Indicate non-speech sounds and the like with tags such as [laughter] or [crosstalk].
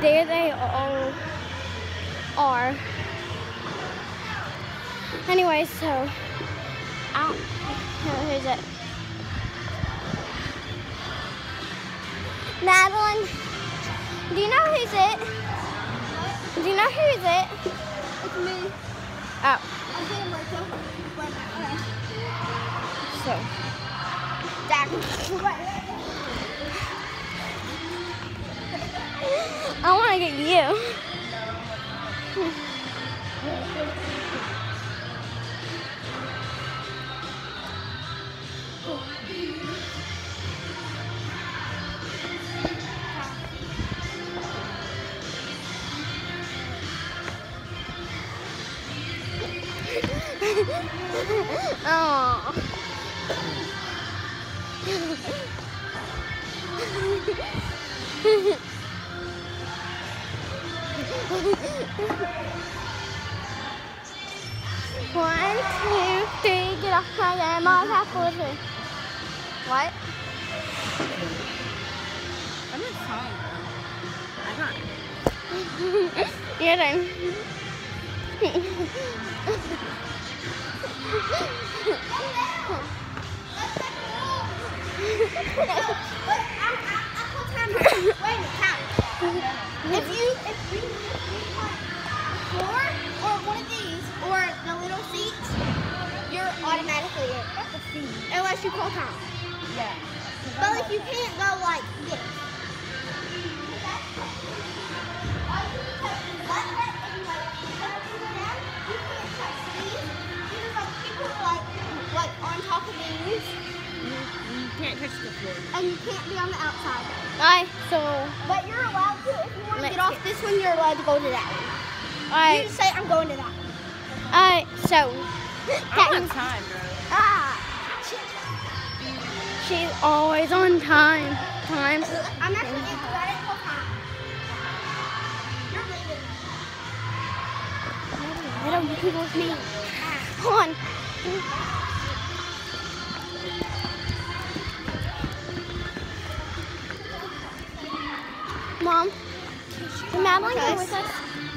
there they all are. Anyway, so out. Who's it? Madeline, do you know who's it? Do you know who's it? It's me. Oh, I'm saying Rachel. So. Dad. I want to get you. [laughs] oh. One, two, three, get off my grandma's apple tree. What? I'm not fine. I got Your turn. If Unless you call time. Yeah. But if you can't go like this. Like on top of these, You can't touch the floor. and you can't be on the outside. Alright, so, But you're allowed to. If you want to get off this one, you're allowed to go to that one. You alright, just say, I'm going to that one. alright, so, I don't have time, bro. Ah! She's always on time. Time. I'm actually going to let it call time. You're leaving. I don't people with me. Hold on. Mom, can Madeline come with us?